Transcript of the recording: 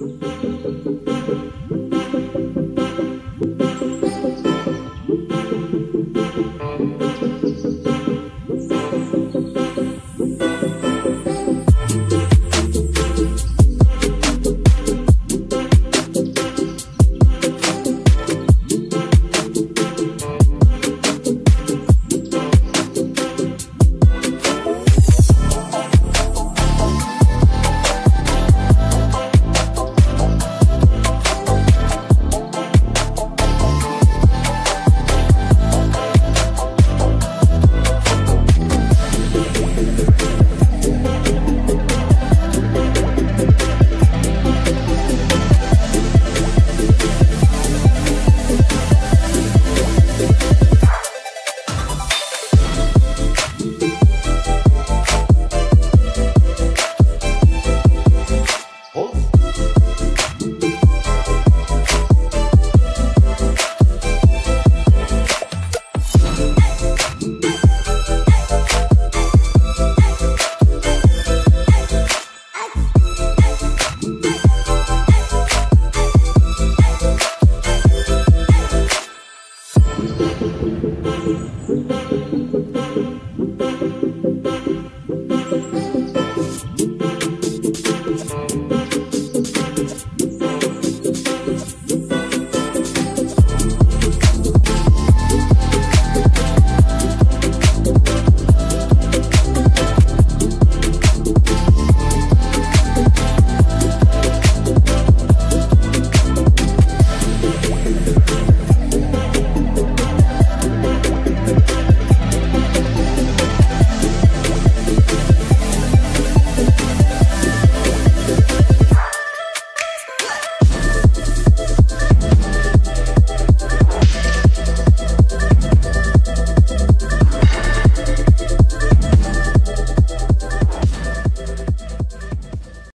Música